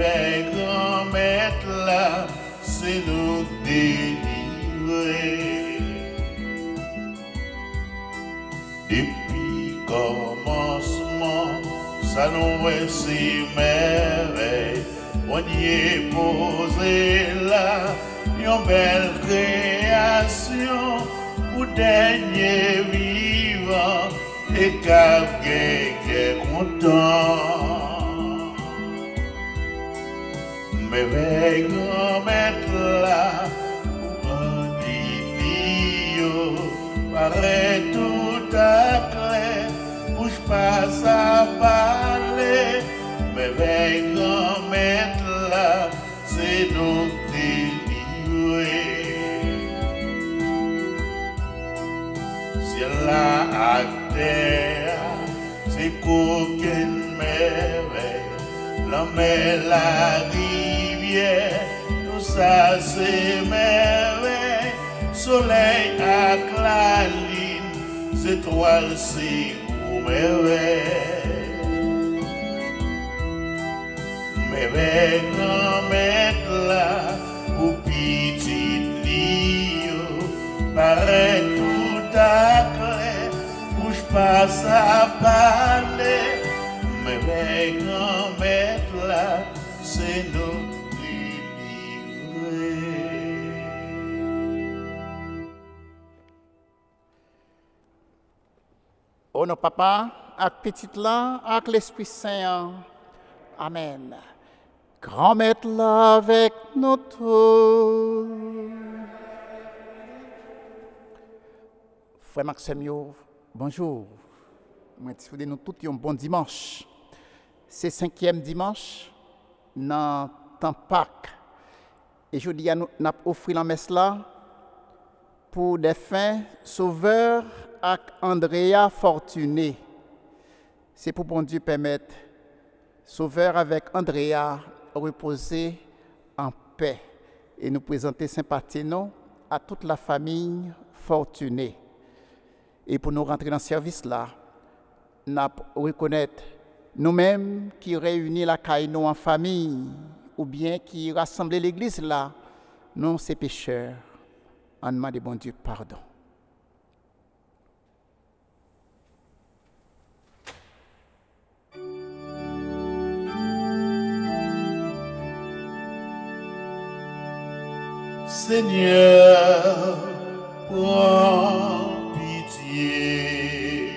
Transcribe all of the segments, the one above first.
me vey grand-mètre là, c'est nous délivrer. Depuis commencement, ça nous est si merveille. On y est posé là, une belle création, pour dernier vivant, et cap est content. Mè vey nan mèt la, Mwen di fiyo, Pare tout akle, Mouj pa sa pale, Mè vey nan mèt la, Se nou te liwe. Se la akte, Se koken mè vey, La mè la di, priye, tout sa se merwe, soley ak lalin, zetwal se ou merwe. Merwe nan met la, ou pitit li yo, pare tout akle, pouj pa sa pale, merwe nan met la, se nou. Au nom papa, avec petite là, avec l'Esprit Saint. Amen. Grand maître là avec nous tous. Frère Maxime, bonjour. Souhaite nous tous un bon dimanche. C'est cinquième dimanche dans temps Pâques. Et je dis à nous, nous offrir la messe là pour avec Andrea Fortuné. C'est pour bon Dieu permettre sauveur avec Andrea reposer en paix et nous présenter non à toute la famille Fortuné. Et pour nous rentrer dans ce service là, nous reconnaître nous-mêmes qui réunissons la caille en famille ou bien qui rassemblent l'église là, nous ces pécheurs en demandant bon Dieu pardon. Seigneur, prends pitié.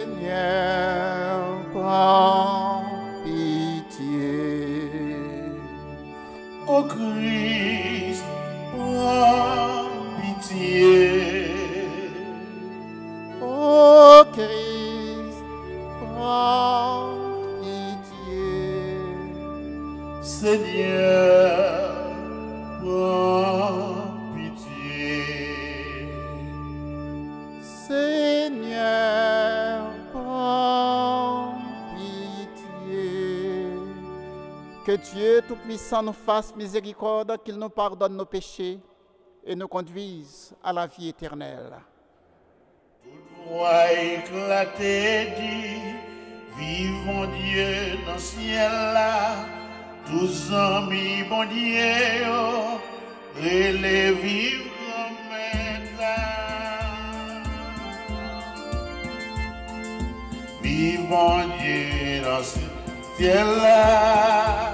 Seigneur, prends pitié. Ô Christ, prends pitié. Ô Christ, prends pitié. Seigneur, Que Dieu Tout-Puissant nous fasse miséricorde, qu'il nous pardonne nos péchés et nous conduise à la vie éternelle. Voix éclater dit, vive mon Dieu dans le ciel là, tous amis bon Dieu, oh, relève vive comme Vive mon Dieu dans ce ciel là,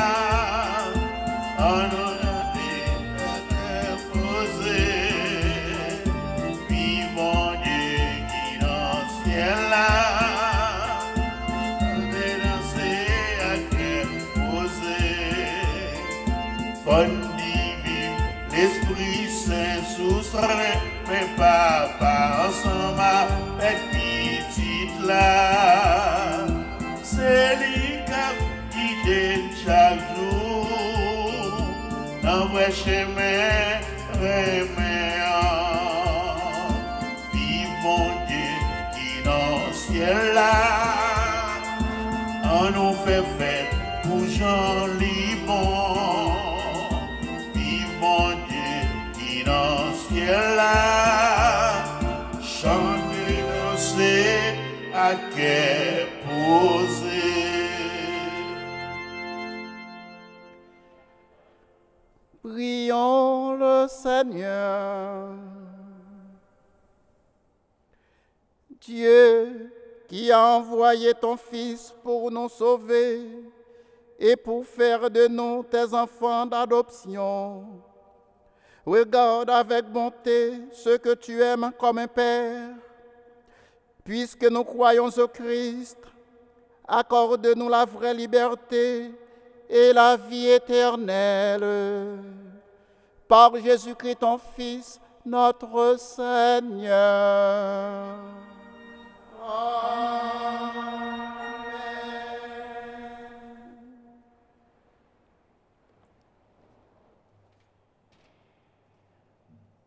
Prions le Seigneur. Dieu qui a envoyé ton Fils pour nous sauver et pour faire de nous tes enfants d'adoption. Regarde avec bonté ce que tu aimes comme un Père. Puisque nous croyons au Christ, accorde-nous la vraie liberté et la vie éternelle. Par Jésus-Christ, ton Fils, notre Seigneur. Amen.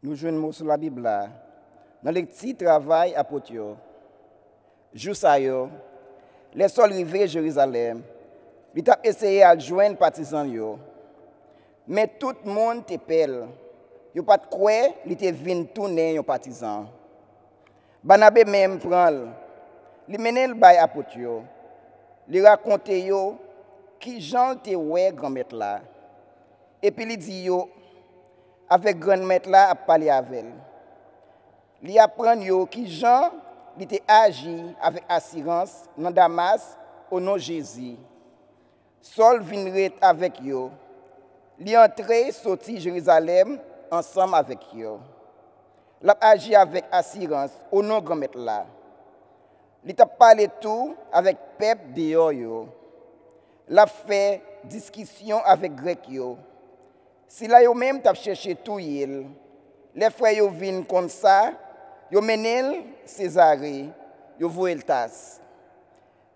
Nous jouons sur la Bible. Dans le petit travail à Potio. jou sa yo, le sol rive Jerizalem, li tap eseye al jwen patizan yo. Men tout moun te pel, yo pat kwe li te vin tounen yo patizan. Banabe menm pran l, li menen l bay apot yo, li rakonte yo ki jan te we granmet la. Epi li di yo, avek granmet la ap pale avel. Li apren yo ki jan li te aji avèk asirans nan Damas o non Jezi. Sol vin ret avèk yo, li antre soti Jerizalem ansam avèk yo. Lap aji avèk asirans o non gomet la. Li tap pale tou avèk pep deyo yo. Lap fe diskisyon avèk grek yo. Si la yo menm tap chèche tou yil, le fwe yo vin kon sa, Yo menel Cezare, yo voel tas.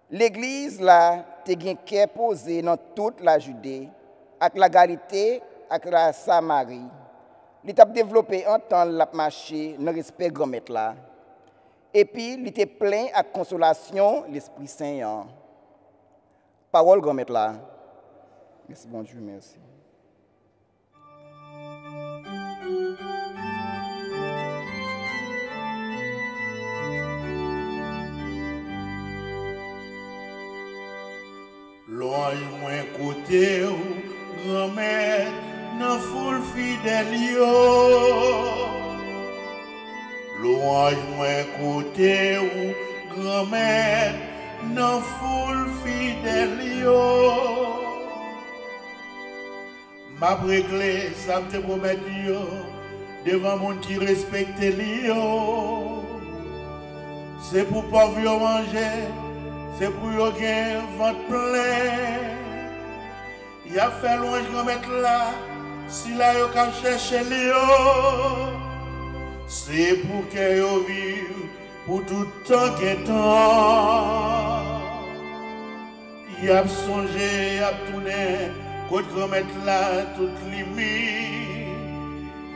L'Eglise la te gen kè pose nan tout la Judè, ak la Galite, ak la Samari. Li tap devlopè an tan lap mache nan respè gromet la. Epi li te plen ak konsolasyon l'Esprit Saint yan. Parol gromet la. Merci bonjou, merci. Lon mwen kote ou, Gromet nan foul fidel yo. Louanj mwen kote ou, Gromet nan foul fidel yo. Mab regle samte promet yo, Devan moun ki respekte li yo. Se pou pov yo manje, c'est pour yo gen ventre plein. Y a fait loin grand mettre là, si là yo ka chercher li yo. C'est pour que yo vive pour tout temps que temps. Y a songé, y a tourné, côté grand mettre là, toute limite.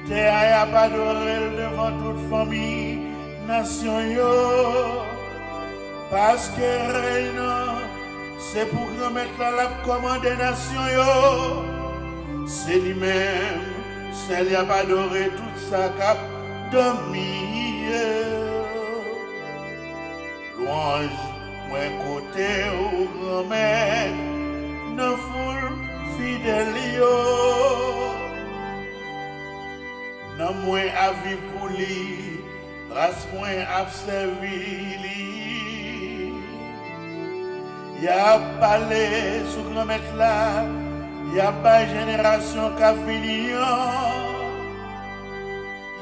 Te a y a pas d'orel devant toute famille, nation. Paske rey nan, se pou remet la lap komande nasyon yo, se li men, se li ap adore tout sa kap domiye. Louange mwen kote ou remet, nan foul fidel yo, nan mwen aviv pou li, ras mwen ap servili, Ya pale sou kromet la, ya bay jenerasyon ka filiyon.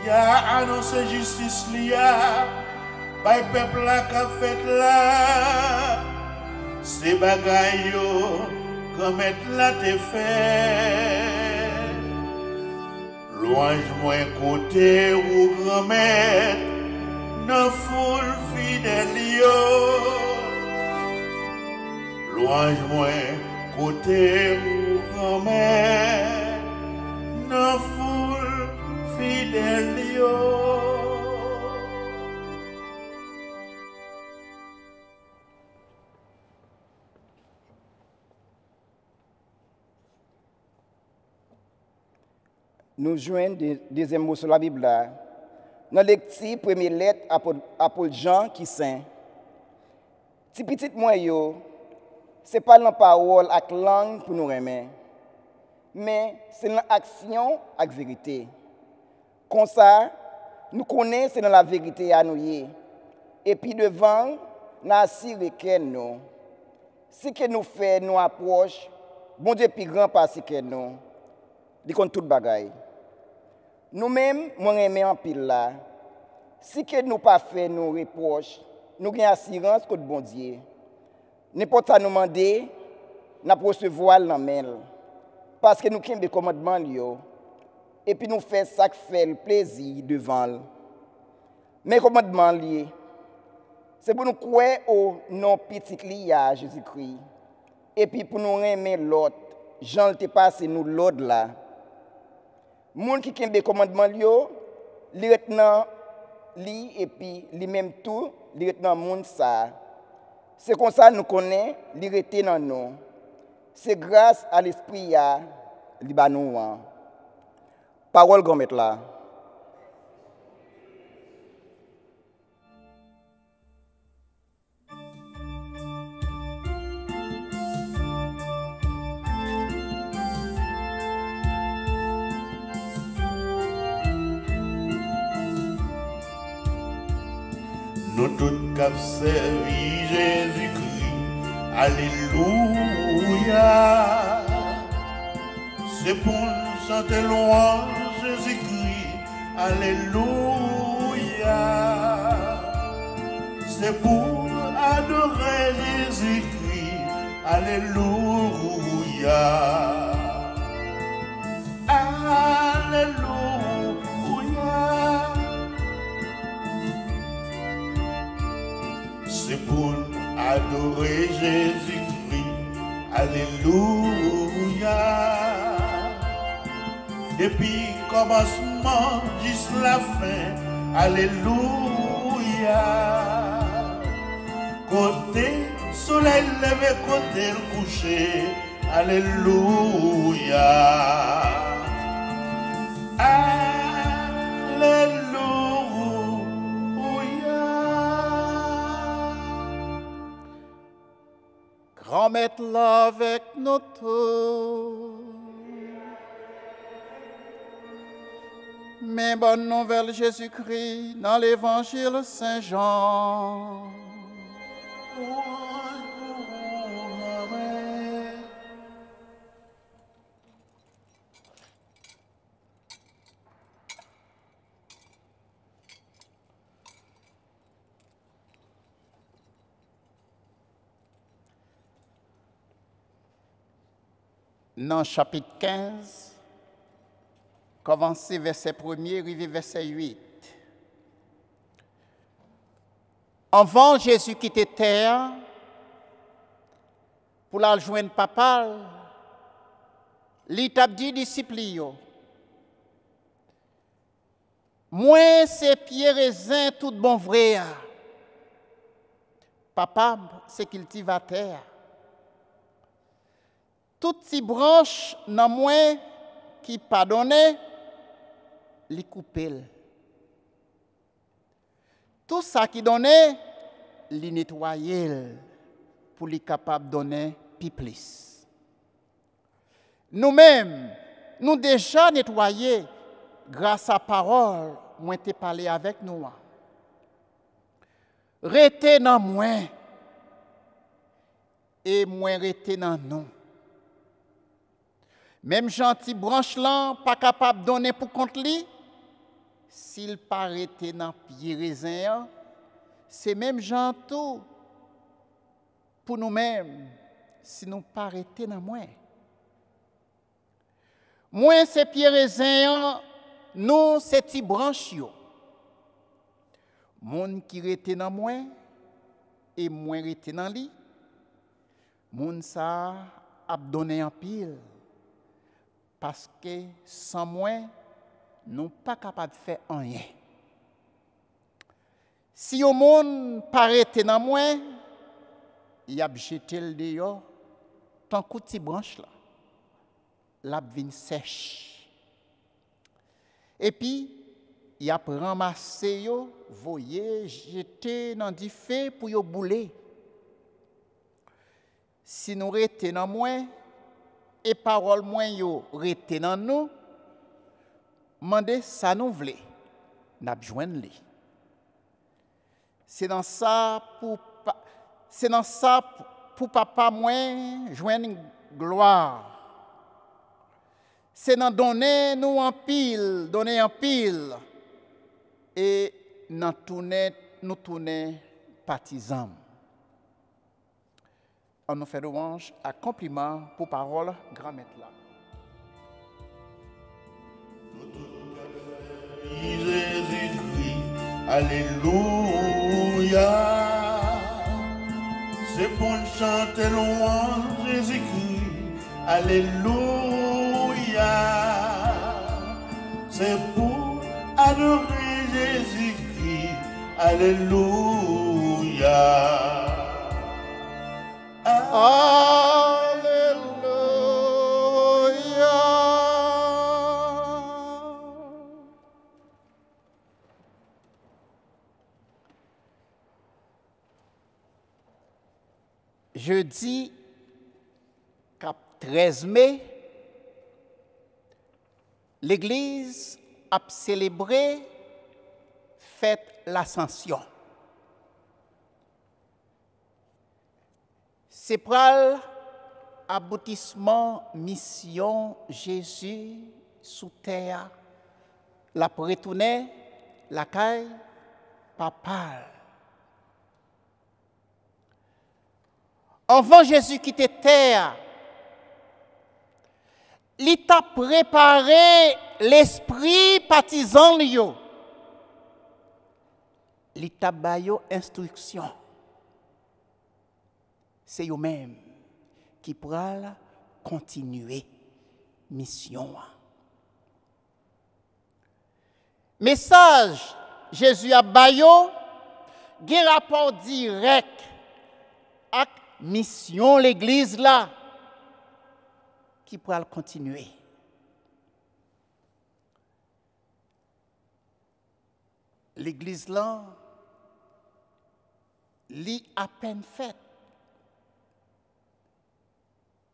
Ya anonsen jistis li ya, bay pepla ka fet la. Se bagay yo, kromet la te fet. Louanj mwen kote ou kromet, nan foul fidel yo. louanj mwen kote mou vamen nan foul fidel yo. Nou jwen dezem mou sou la Bibla. Nan lek ti premi let apol jan ki sen. Ti pitit mwen yo, Se pa lan parol ak lang pou nou remen, men se lan aksyon ak verite. Kon sa, nou konen se nan la verite anouye, epi devan nan asire ken nou. Se ke nou fe nou aproche, bon diye pi gran pasi ken nou. Di kon tout bagay. Nou men mwen reme an pil la. Si ke nou pa fe nou reproche, nou gen asirans kote bondye. Nipot sa nou mande, na prosevo al nan men. Paske nou kembe komadman yo, epi nou fe sak fel plezi devan l. Men komadman liye, se pou nou kwe ou non pitit liya Jezikri, epi pou nou remen lot, jan lte pase nou lot la. Moun ki kembe komadman liyo, li retnan li epi li menm tou, li retnan moun sa. Se kon sa nou konen, li rete nan nou. Se grase al espri ya, li ba nou an. Parol gomet la. Nou tout kap servi jen Alléluia. C'est pour nous chanter louange Jésus-Christ. Alléluia. C'est pour adorer Jésus-Christ. Alléluia. Adorer Jésus-Christ. Alléluia. Depuis commencement jusqu'à la fin. Alléluia. Côté soleil levé, côté le coucher. Alléluia. Grand maître là avec nous tous. Mais bonne nouvelle Jésus-Christ dans l'évangile Saint-Jean. Dans chapitre 15, commencez verset 1er, arrivé verset 8. Avant Jésus quittait terre pour la joindre papa, t'a dit disciples, yo, moi c'est pieds raisin tout bon vrai. Papa, c'est cultivateur. Toutes ces branches dans moi qui pardonnent, les couper. Tout ça qui donnait, les nettoyer pour les capables de donner plus. Nous-mêmes, nous déjà nettoyés grâce à parole, moi t'ai parlé avec nous. Restez dans moi. et moins rester dans nous. Même gentil branche là, pas capable de donner pour compte lui, s'il rester dans pied raisin, c'est même gentil pour nous-mêmes, si nous rester dans moi. Moi, c'est pied raisin, nous, c'est petit branche Moun qui rete dans moi et moins rete dans lui, moun ça a donné en pile. Parce que sans moi, nous pas capable de faire rien. Si au monde paraît dans moi, il a jeté le dehors, tant que petit branche là, la vine sèche. Et puis, il a ramassé yo, voyez, jeté dans du feu pour yo bouler. Si nous restons dans moi et parole moins yo rete dans nous, mandez ça nous voulons, n'a besoin C'est dans ça pour c'est dans ça pour papa moins joindre gloire. C'est dans donner nous en pile, donner en pile et nous tourner, nous tourner partisans. On nous fait louange à compliment pour parole grand maître là. Alléluia. C'est pour chanter louange Jésus-Christ, Alléluia. C'est pour adorer Jésus-Christ. Alléluia. Jeudi 13 mai, l'Église a célébré fête l'Ascension. C'est pour aboutissement mission Jésus sous terre, la retourner la caille papale. Avant Jésus quitter terre, il t'a préparé l'esprit partisan. Il t'a instruction. C'est eux-mêmes qui pourra continuer mission. Message Jésus a baillé, un rapport direct avec mission l'église là qui pourra continuer. L'église là, lit à peine faite.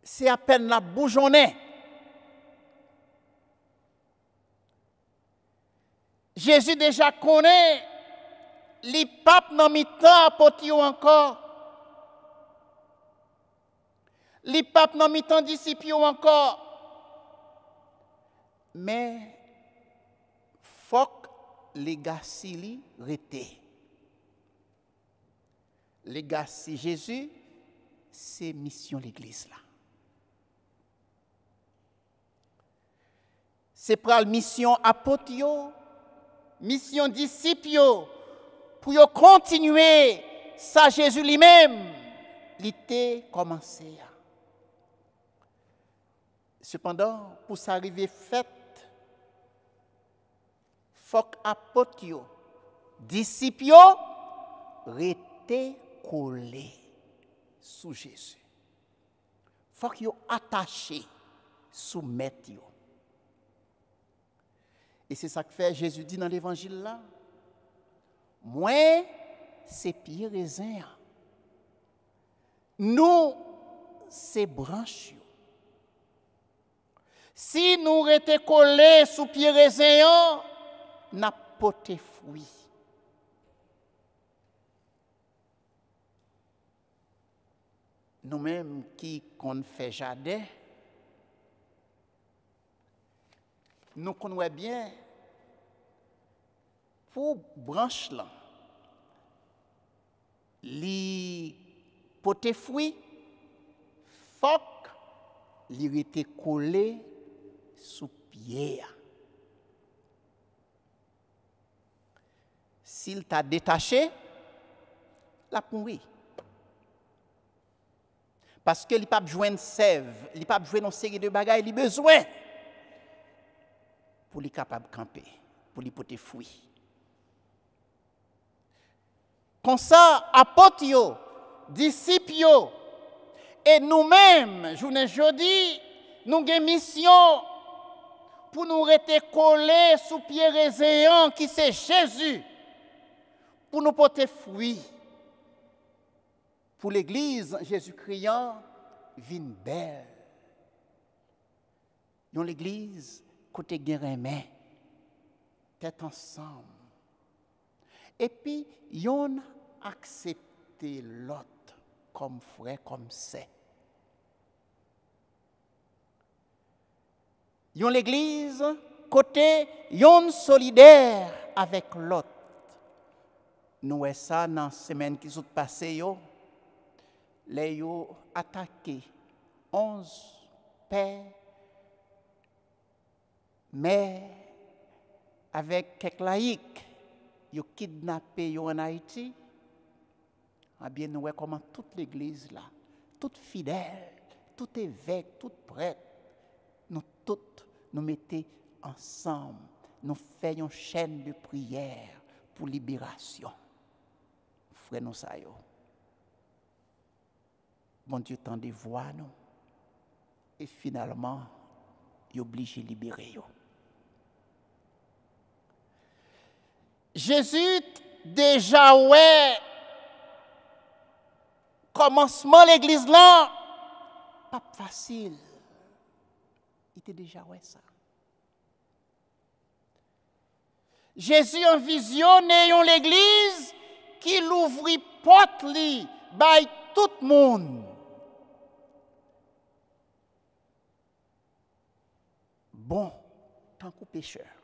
C'est à peine la bourgeonnée. Jésus déjà connaît les papes dans mi-temps pour encore. Les papes dans mi-temps disciples encore. Mais que les gars li rete. Les gars si Jésus, c'est mission l'église là. Se pral misyon apot yo, misyon disip yo, pou yo kontinue sa Jezu li mem, li te komanse ya. Sependan, pou sa rive fet, fok apot yo, disip yo, rete kole sou Jezu. Fok yo atache sou met yo. Et c'est ça que fait Jésus dit dans l'évangile là. Moi, c'est pieds raisin. Nous, c'est branches. Si nous restions collés sous pieds raisin, n'a fruit. nous-mêmes qui qu'on fait jardin, nou konwe bien, pou branche lan, li pote fwi, fok, li rete kole sou piye a. Sil ta detache, la pouri. Paske li pap jwen sev, li pap jwen non seri de bagay, li bezwen. Pour les capable de camper, pour les porter fruits. Comme ça, apôtres, disciples, et nous-mêmes, journée jeudi, nous avons une mission pour nous rester collés sous pied réséant qui c'est Jésus, pour nous porter fruit. Pour l'Église, Jésus criant, vine belle. Dans l'Église, côté guérin tête ensemble. Et puis, yon accepté l'autre comme frère, comme c'est. Yon l'église, côté yon solidaire avec l'autre. Nous ça dans la semaine qui s'est passée, yo. Les yo attaqué 11 pères, mais avec quelques laïcs, yo kidnappé yo en Haïti. Eh bien, nous voyons comment toute l'église là, toute fidèle, tout évêque, tout prêtre, nous toutes nous mettons ensemble, nous faisons une chaîne de prière pour libération. Frère nous ça Bon Dieu tend de voir nous. Et finalement, il obligé de libérer. Jésus déjà ouais commencement l'église là pas facile. Il était déjà ouais ça. Jésus en vision l'église qui l'ouvrit porte li by tout le monde. Bon, tant que pécheur.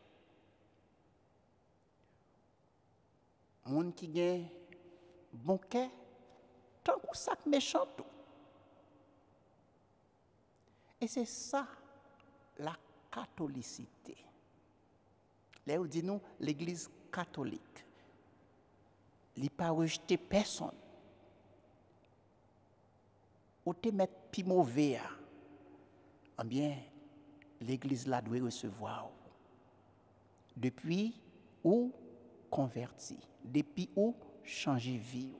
Monde qui gagne bon cœur, tant que sac méchant tout. Et c'est ça la catholicité. Là, on dit nous, l'Église catholique, il n'a pas rejeté personne. Ou te mettre plus mauvais, eh bien, l'Église là doit recevoir. Depuis ou converti, depuis ou changer vie.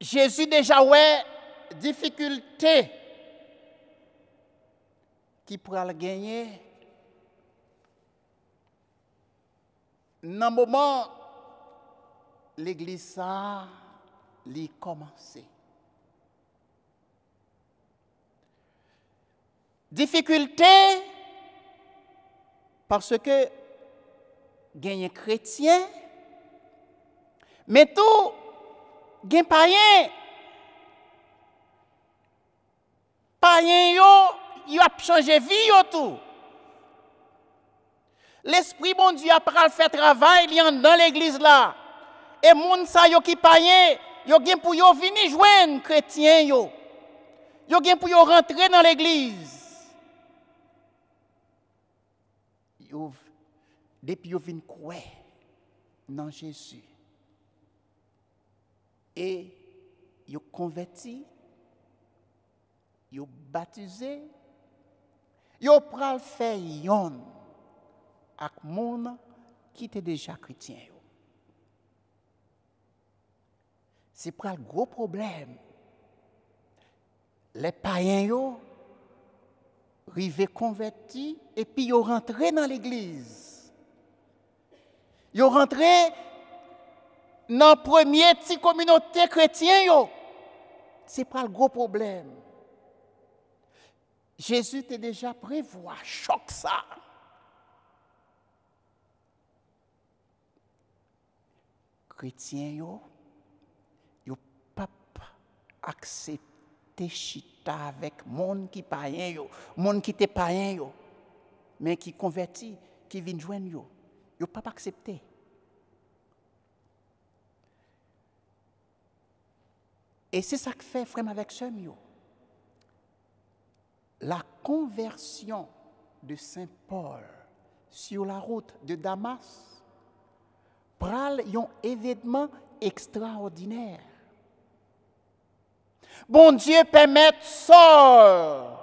Jésus déjà ouais difficulté qui pourra le gagner dans le moment l'église a commencé. Parce que gagner chrétien, mais tout gagne païen. Païen yo il a changé vie tout. L'esprit bon Dieu a fait travail dans l'église là. Et moun sa yo qui paye, yo gen pour yo venir joindre chrétien yo. Yo gen pour yo rentrer dans l'église. yo, depi yo vin kwe nan Jezu. E yo konverti, yo batize, yo pral fe yon ak moun ki te deja krityen yo. Se pral gro problem, le payen yo, rivé convertis et puis yo rentré dans l'église. Yo rentré dans la première petite communauté chrétienne yo. C'est pas le gros problème. Jésus t'a déjà prévu choc ça. Chrétiens, accepter chita avec monde qui païen yo, monde qui te païen yo, mais qui converti, qui vient joindre yo. Yo pas accepter. Et c'est ça que fait frère avec yo. La conversion de Saint Paul sur la route de Damas pral un événement extraordinaire. bon Dieu permette sort.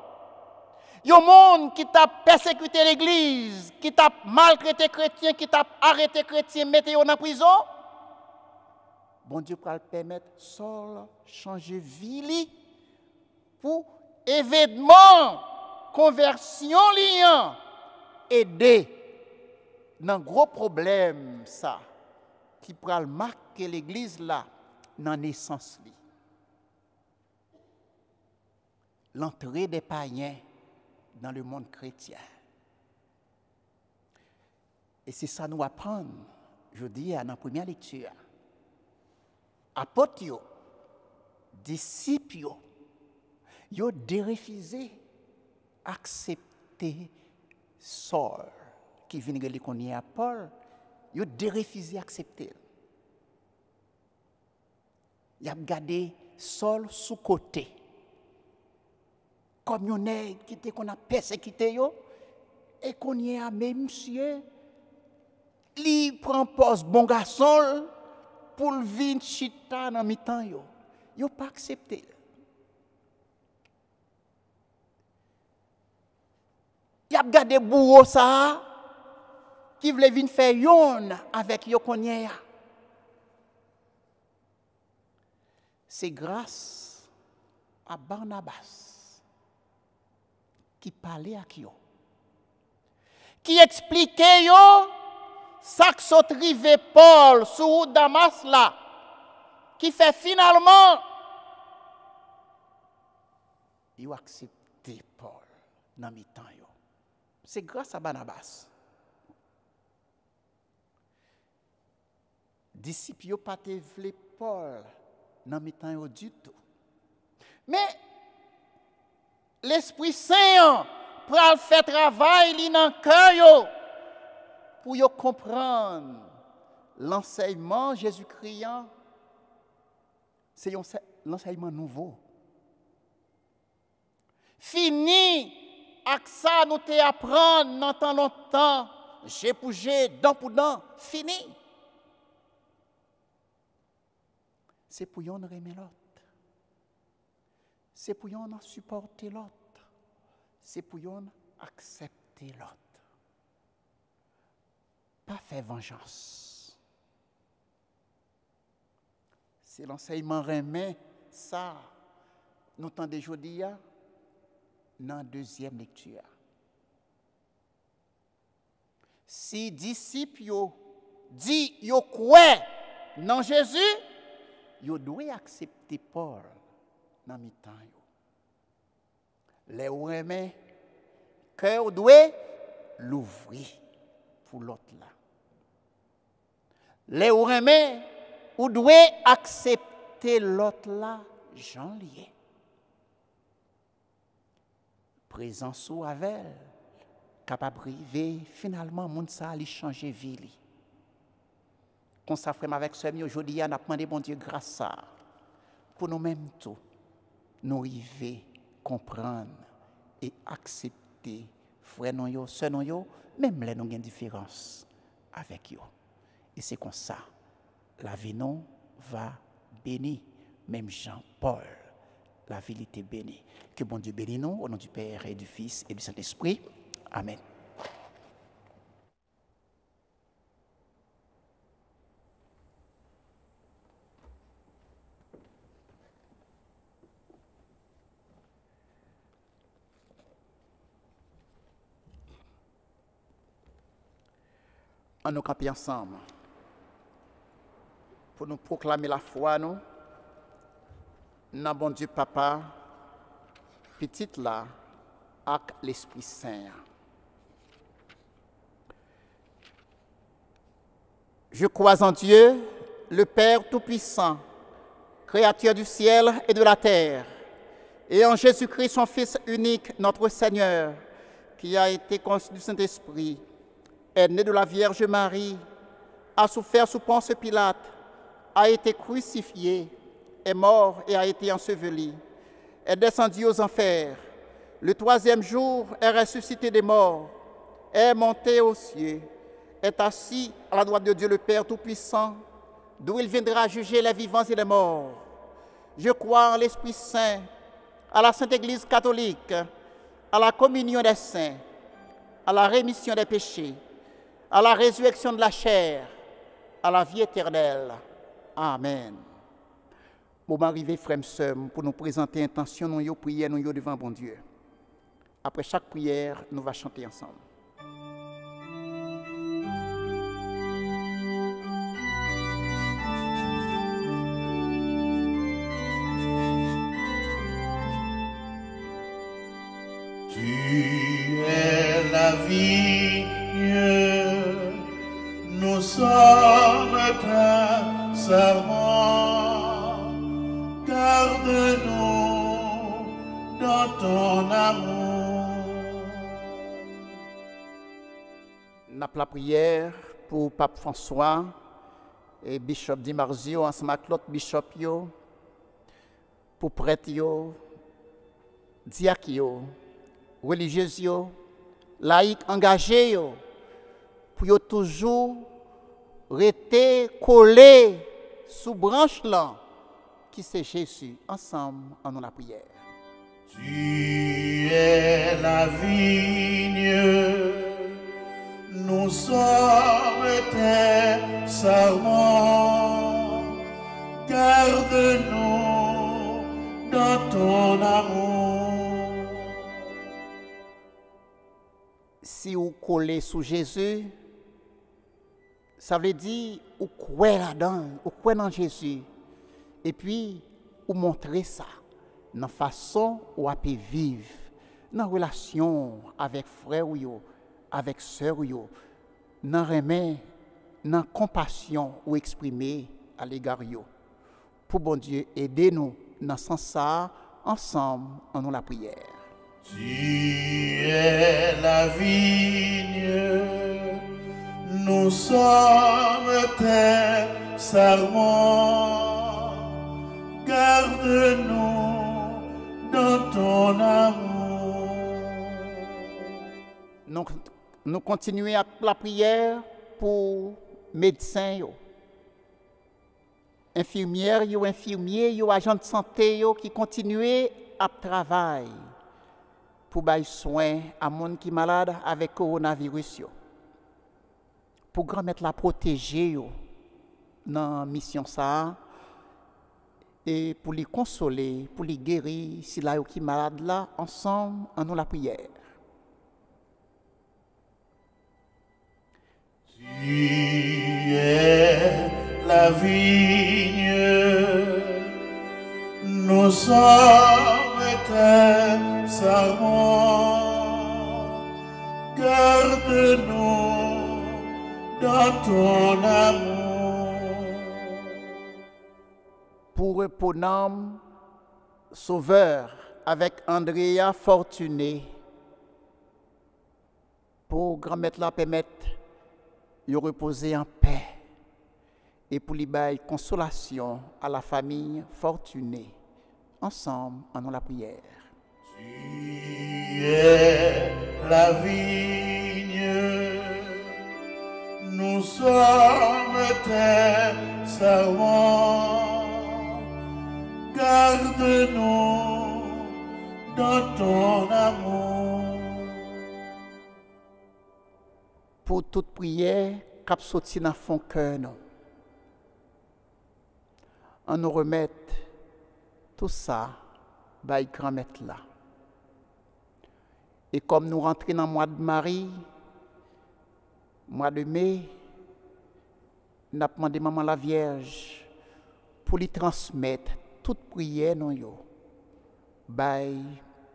Yo moun ki tap persekute l'Eglise, ki tap malkrete kretien, ki tap arete kretien, mette yo nan prizon, bon Dieu pral permette sort chanje vili pou evedman konversyon liyan ede nan gro problem sa ki pral marke l'Eglise la nan nesans li. L'entrée des païens dans le monde chrétien. Et c'est ça nous apprendre, je dis à la première lecture. Apôtres, disciples, ils ont refusé accepter Saul, qui vient de connaître à Paul, ils ont refusé accepter. Ils ont gardé Saul sous côté. kamyonèk ki te kon ap persekite yo, e konye a me msye, li pran pos bon gasol pou l vin chita nan mitan yo. Yo pa aksepte. Yap gade bou ou sa, ki vle vin fè yon avèk yo konye ya. Se grâs a Barnabas ki pale ak yo. Ki eksplike yo sak sot rive Paul sou ou Damas la ki fe finalman yo aksepte Paul nan mi tan yo. Se grasa Banabas. Disip yo pate vle Paul nan mi tan yo du tout. Me l'Esprit Saint pour faire travail dans cœur yo pour comprendre l'enseignement Jésus-Christ c'est l'enseignement nouveau. Fini avec ça nous te apprendre dans tant longtemps, j'ai pour j'ai, dent pour dent, fini. C'est pour yon aimer l'autre. se pou yon an supporte lot, se pou yon aksepte lot. Pa fe venjans. Se lansayman remen, sa, nou tan de jodi ya, nan dezyem lektuya. Si disip yo, di yo kwe nan Jezu, yo dwe aksepte por nan mi tan yo. Le ou reme, kè ou dwe, louvri pou lot la. Le ou reme, ou dwe aksepte lot la jan liye. Prezansou avel, kapabrive, finalman moun sa li chanje vi li. Konsafrem avek semyo jodi an apman de bon diye grasa pou nou menm tou. Nous comprendre et accepter frère non yo même les nous une avec yo et c'est comme ça la vie non va bénir même Jean-Paul la ville était bénie. Que bon Dieu bénisse nous, au nom du Père et du Fils et du Saint-Esprit. Amen. On nous camper ensemble pour nous proclamer la foi, nous nan bon Dieu papa, petite là, avec l'Esprit Saint. Je crois en Dieu, le Père Tout-Puissant, créature du ciel et de la terre, et en Jésus-Christ, son Fils unique, notre Seigneur, qui a été conçu du Saint-Esprit, est né de la Vierge Marie, a souffert sous Ponce Pilate, a été crucifié, est mort et a été enseveli, est descendu aux enfers. Le troisième jour est ressuscité des morts, est monté aux cieux, est assis à la droite de Dieu le Père Tout-Puissant, d'où il viendra juger les vivants et les morts. Je crois en l'Esprit Saint, à la Sainte Église catholique, à la communion des saints, à la rémission des péchés, à la résurrection de la chair, à la vie éternelle. Amen. Moment arrivé, frères et pour nous présenter intention, nous prier nous devant bon Dieu. Après chaque prière, nous allons chanter ensemble. Serment. Garde-nous dans ton amour. N'a la prière pour Pape François et Bishop Di Marzio, ensemble avec l'autre bishop, yo, pour prêtre, diacre, religieux, engagés, yo, pour toujours rester collés sous branche là, qui c'est Jésus. Ensemble, en nous la prière. Tu es la vigne, nous sommes tes serments. Garde-nous dans ton amour. si vous collez sous Jésus, ça veut dire ou kwe la dan, ou kwe nan Jezu, e pi ou montre sa nan fason ou api vive, nan relasyon avek fre ou yo, avek se ou yo, nan remen, nan kompasyon ou eksprime al egar yo. Pou bon Diyo, ede nou nan san sa, ansam an nou la priyer. Tu es la vigne nous sommes tes serments. Garde-nous dans ton amour. Donc, nous continuons à la prière pour médecins, infirmières, infirmiers, agents de santé qui continuent à travailler pour bailler soin à monde qui malade avec coronavirus. pou gran met la proteje yo nan misyon sa, e pou li konsole, pou li geri, si la yo ki malade la, ansan an nou la priyer. Tu es la vigne, nous sommes tes serments, garde-nous dans ton amour. pour Ponam Sauveur avec Andrea Fortuné pour grand mettre la permettre de reposer en paix et pour lui bailler consolation à la famille Fortuné. Ensemble, en nous la prière. Tu es la vigne, Nous sommes tes servants, garde-nous dans ton amour. Pour toute prière, cap sorti dans fond cœur, nous. On nous remet tout ça, by grand maître là. Et comme nous rentrons dans le mois de Marie, Mwa de me, nap mande maman la Vierge pou li transmèt tout priye non yo. Bay,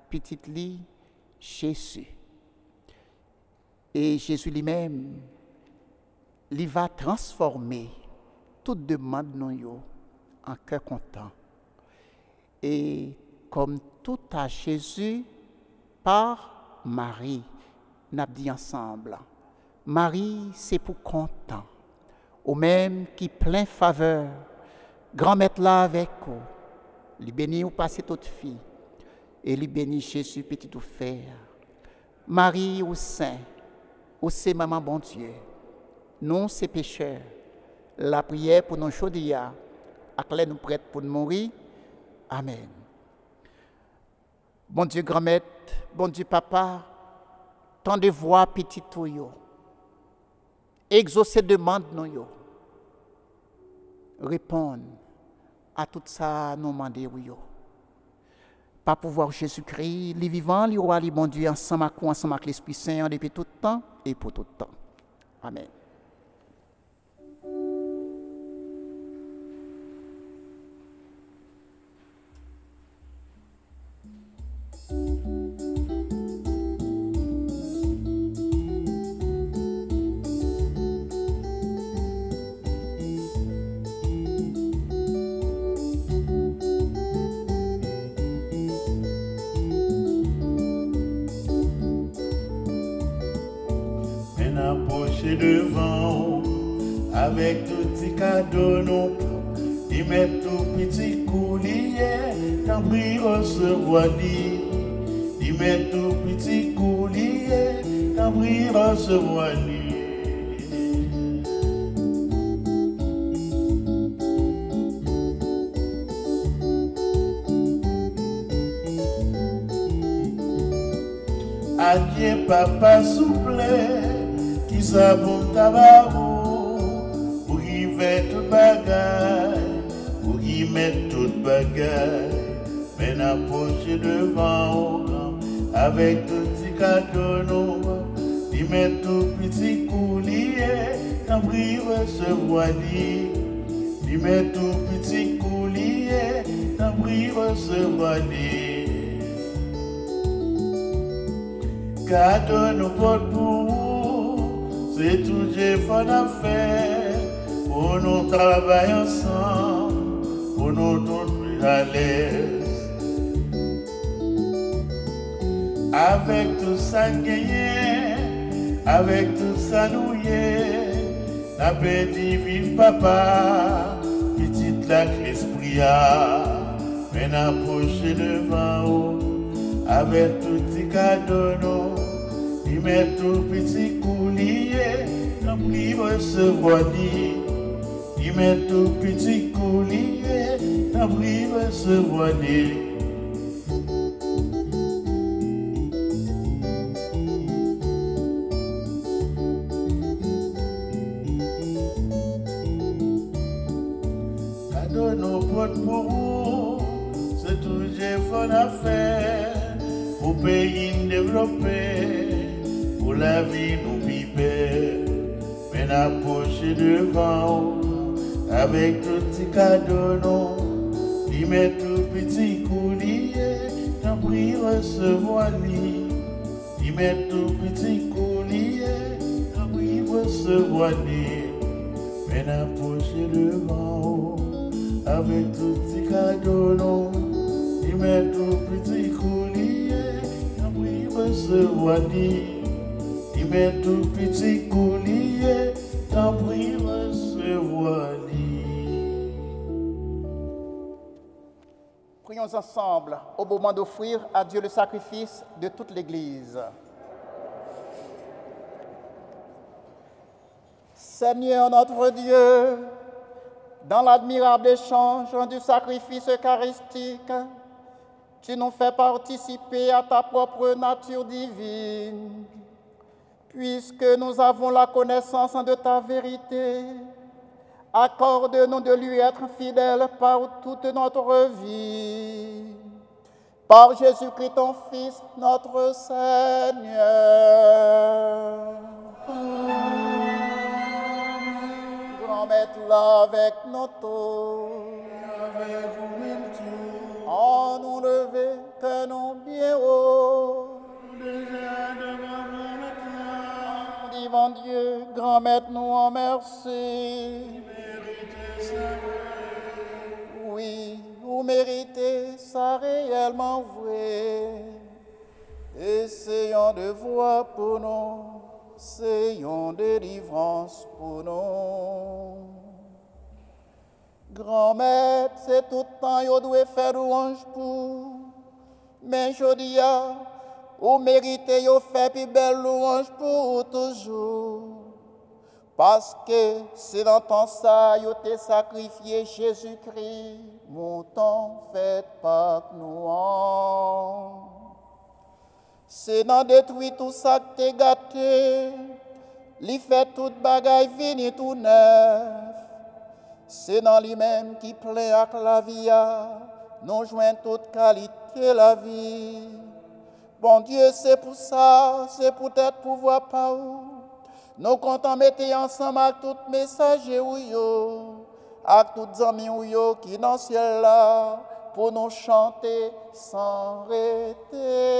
pitit li, Jésus. Et Jésus li mèm, li va transforme tout demande non yo an kè kontan. Et kom tout a Jésus par Marie, nap di ansambla. Marie, c'est pour content, au même qui plein faveur, grand maître là avec vous, lui béni ou passé toute fille, et lui béni Jésus petit tout faire. Marie au saint, au c'est maman bon Dieu, nous c'est pécheurs, la prière pour nos chaudières, à clé nous prêtes pour nous mourir. Amen. Bon Dieu grand-mère, bon Dieu papa, tant de voix petit tout yo. exaucer demande non yo. Répondre à tout ça nous demander oui yo. Par pouvoir Jésus-Christ, les vivants, les rois, les bon Dieu, ensemble avec ensemble avec l'Esprit Saint, depuis tout temps et pour tout temps. Amen. Approche devant avec tout petit cadeau non Il met tout petit coulier, t'en prie recevoir lui. Il met tout petit coulier, t'en prie recevoir lui. Adieu papa souple, sa bon tabarou, pour qui fait tout bagaille, pour qui met tout bagaille, mais approche devant au grand, avec tout cadeau noir, il met tout petit coulier, t'en prie recevoir lui. Il met tout petit coulier, t'en prie recevoir lui. Cadeau nous porte pour vous, c'est tout j'ai fait à faire, pour nous travailler ensemble, pour nous tous plus à l'aise. Avec tout ça gagné, avec tout ça est, la petit vive papa, petite la l'esprit mais n'approche devant vous, avec tout petit cadeau il met tout petit prie recevoir lui. Il met tout petit coulier, prie recevoir lui. Tout petit recevoir. Prions ensemble au moment d'offrir à Dieu le sacrifice de toute l'Église. Seigneur notre Dieu, dans l'admirable échange du sacrifice eucharistique, tu nous fais participer à ta propre nature divine. Puisque nous avons la connaissance de ta vérité, accorde-nous de lui être fidèles par toute notre vie. Par Jésus-Christ, ton Fils, notre Seigneur. Grand maître là avec nous tous. En nous lever, que nous bien haut. déjà vous Dieu, grand maître, nous en merci. méritez Oui, ou pour mériter ça réellement vrai. Essayons de voir pour nous, essayons délivrance pour nous. Grand-mère, c'est tout le temps yo doit faire louange pour. Mais je dis, Ou merite yo fe pi bel louanj pou toujou. Paske se nan tan sa yo te sakrifye Jezoukri, moun tan fet pak nou an. Se nan detwi tout sa te gate, li fet tout bagay vini tout nef. Se nan li menm ki ple ak la viya, nou jwen tout kalite la viya. Bon Dieu, c'est pour ça, c'est peut-être pour voir pas où? Nous comptons mettre ensemble avec tout messager ou yo, avec tous amis ou qui dans le ciel là, pour nous chanter sans arrêter.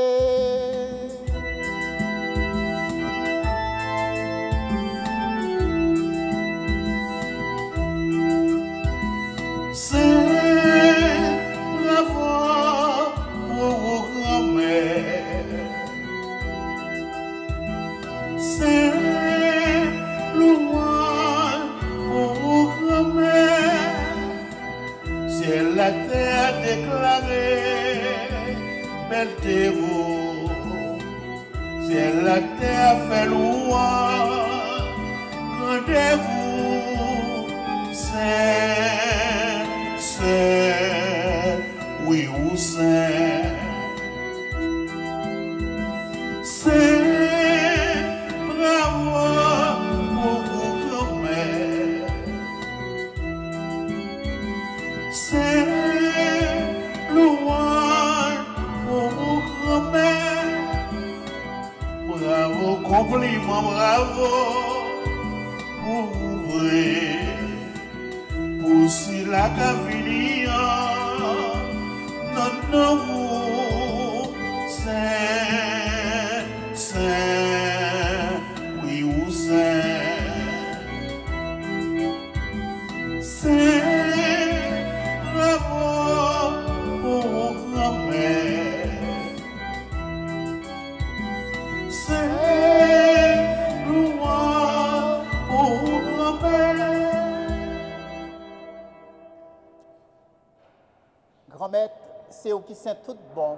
Sent tout bon.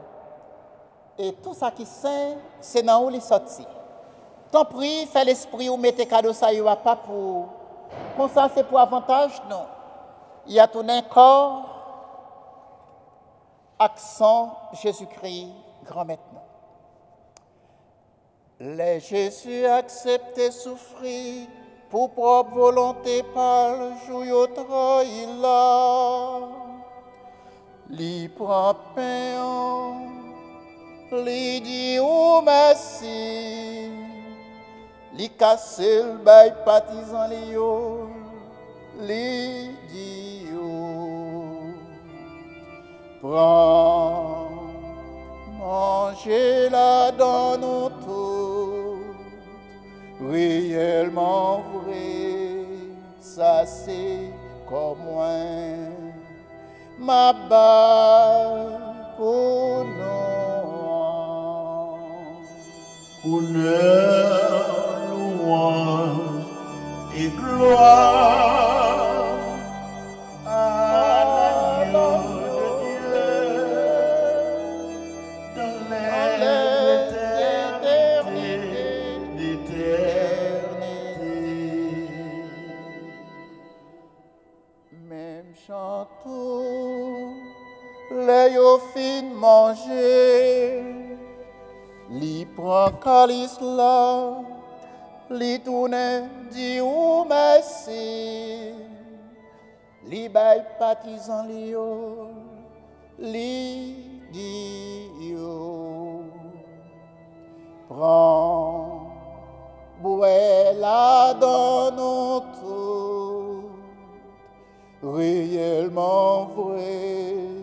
Et tout ça qui sent, c'est dans où les sorti. T'en prie, fais l'esprit ou mettez cadeau ça, il va pas pour. Comme ça, c'est pour avantage, non. Il y a tout un corps, accent Jésus-Christ, grand maintenant. Les Jésus accepté souffrir pour propre volonté par le jour il là. Li pain, li dit ou merci, li casse le bail partisan li yo, li dit ou. Prends, mangez la dans nous tous, réellement vrai, ça c'est comme moi ma pour nous. Honneur, et gloire fin manger, li prend calice là, li tourne dit ou merci, li bay partisan li yo, li dit yo. Prends, bois la dans nous tous, réellement vrai,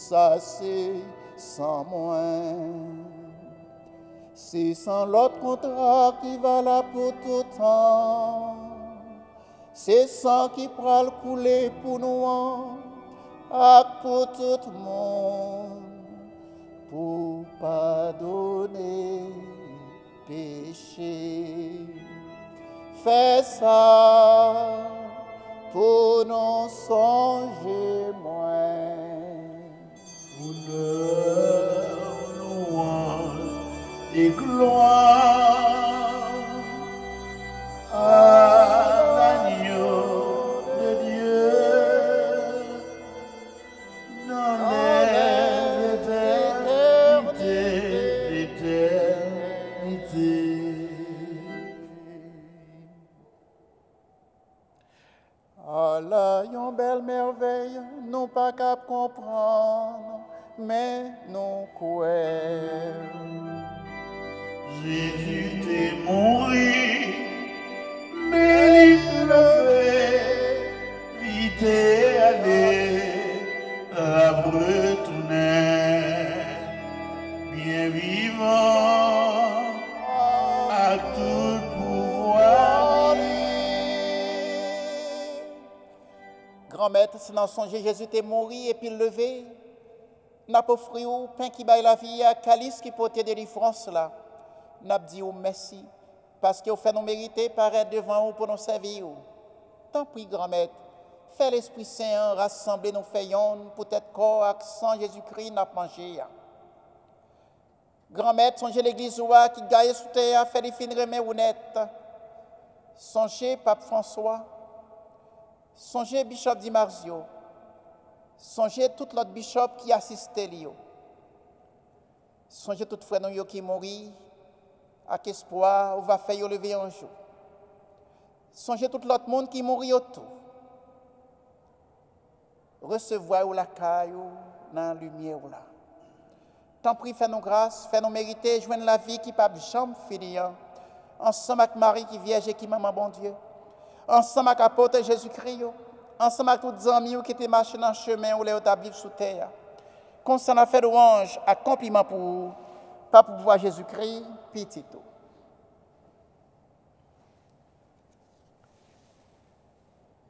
ça c'est sans moins. C'est sans l'autre contrat qui va là pour tout temps. C'est sang qui pral couler pour nous. ak pour tout le monde, pour pardonner péché. Fais ça pour nous songer louange et gloire. à Grand maître, c'est dans son Jésus t'est mort et puis levé. N'a pas offert au pain qui baille la vie, à calice qui portait délivrance là. N'a dit au merci parce qu'il fait nous mériter paraître devant vous pour nous servir. Tant pis, grand maître, fais l'Esprit Saint rassembler nos faillons pour être corps avec Jésus-Christ n'a mangé. Grand maître, songez l'église qui gagne sous terre, fait des fines remèdes honnêtes. Songez Pape François. Songez Bishop Di Marzio. Songez tout l'autre bishop qui assistait Lio. Songez tout frère nous qui mourit avec espoir, on va faire lever un jour. Songez tout l'autre monde qui mourit autour. Recevoir ou la caille dans la lumière ou. Tant pis, fais-nous grâce, fais-nous mériter, joindre la vie qui pas jamais finir. Ensemble avec Marie qui vierge et qui maman bon Dieu. Ensemble avec apôtre Jésus-Christ. Ensemble avec tous les amis qui étaient marchés dans le chemin ou les établis sous terre. Concernant fait louange, accomplissement pour vous, pas pour voir Jésus-Christ, petit tout.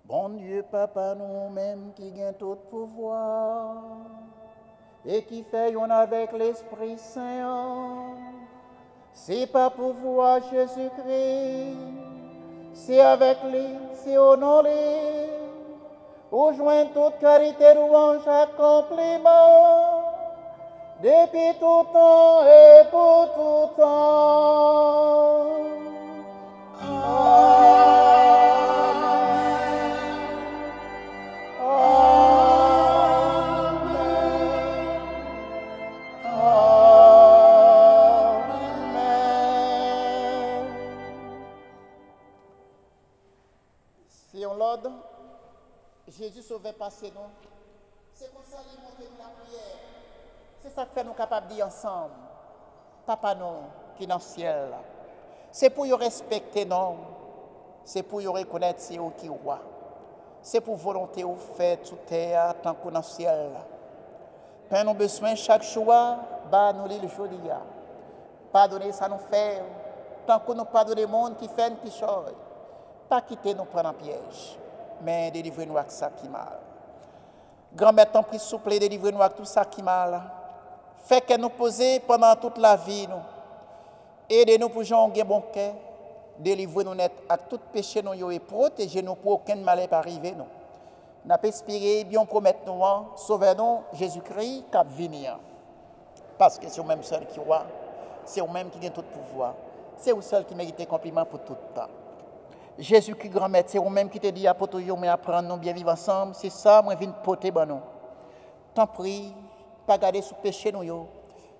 Bon Dieu, Papa, nous-mêmes qui gagnons tout pouvoir et qui faisons avec l'Esprit Saint. C'est pas pour voir Jésus-Christ, c'est avec lui, c'est lui. Où joint toute qualité, louange, accomplissement, depuis tout temps et pour tout temps. C'est ça nous la. C'est ça que fait nous capables dire ensemble. Papa nous qui dans ciel. C'est pour y respecter nous. C'est pour y reconnaître c'est qui roi. C'est pour volonté ou fait sous terre tant qu'on dans le ciel. Père, nous besoin chaque choix, bah nous le jour d'hier. Pardonnez ça nous fait. Tant que nous pardonnons le monde qui fait qui chose. Pas quitter nous prendre en piège, mais délivrez-nous avec ça qui mal. Grand-mère, tant pis souple, délivrez-nous avec tout ça qui mal. Fait que nous poser pendant toute la vie, nous. Aidez-nous pour un bon cœur. Délivrez-nous net à tout péché nous et protégez-nous pour aucun malheur arriver nous. N'a pas espéré, bien promettre nous, hein, sauvez-nous Jésus-Christ qui venir. Parce que c'est vous-même seul qui roi, c'est vous-même qui a tout pouvoir. C'est vous seul qui mérite compliment pour tout le temps. Jésus ki gran met, se ou menm ki te di apoto yo, men apren nou bien viv ansam, se sa mwen vin pote ban nou. Tan pri, pa gade sou peche nou yo,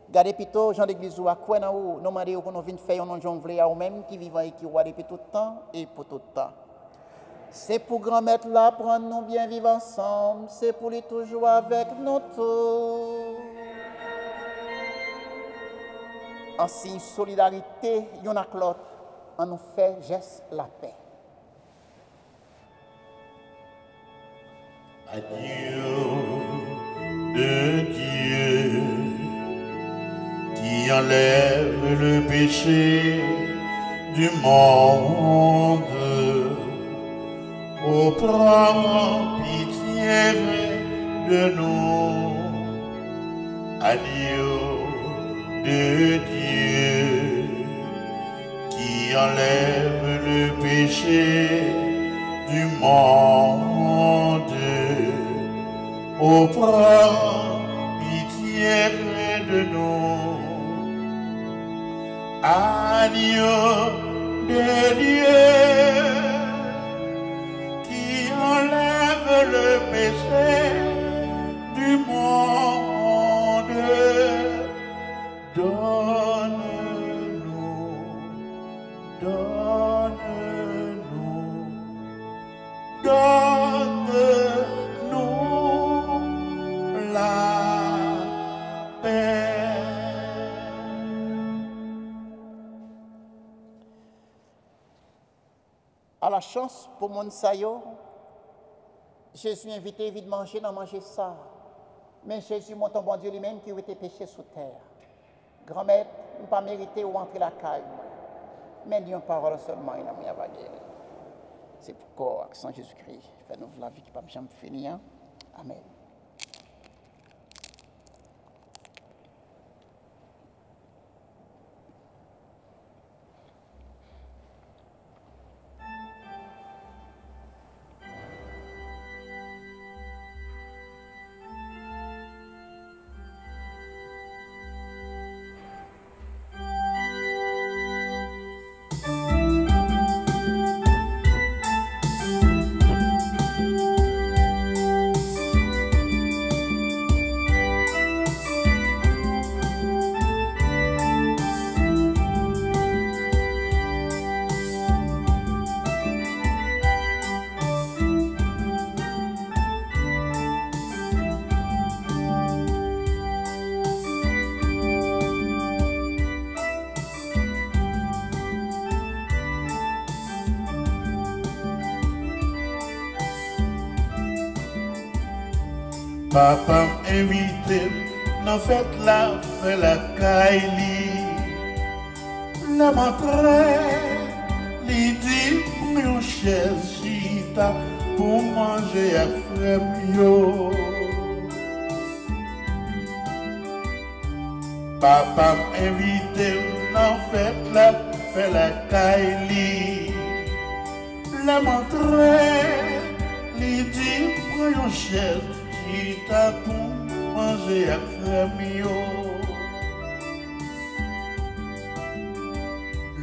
gade pito jan de glizou akwen nan ou, nou mande yo kon nou vin fè yon nan jan vle a ou menm ki vivan e ki wade pe toutan e pou toutan. Se pou gran met la, pren nou bien viv ansam, se pou li toujou avèk nou tou. Ansi, solidarite yon ak lot, an nou fè jes la pek. Adieu de Dieu qui enlève le péché du monde. Oh, prends pitié de nous. Adieu de Dieu qui enlève le péché du monde. Ô prends pitié de nous. Agneau de Dieu qui enlève le péché du monde. Donne-nous, donne-nous, donne-nous Chance pour mon sayo, Jésus invité vite manger, non manger ça. Mais Jésus, mon bon Dieu lui-même, qui a été péché sous terre. Grand-mère, ne pas mériter ou entrer la caille. Mais une parole seulement, il a mis à. C'est pourquoi, accent Jésus-Christ, fait-nous la vie qui ne peut jamais finir. Amen. Papa m'invite nan fèt la fè la kaj li. La mantre li di myon chèz jita pou manje a frem yo Papa m'invite nan fèt la fè la kaj li. La mantre li di myon chèz pour manger à frère yo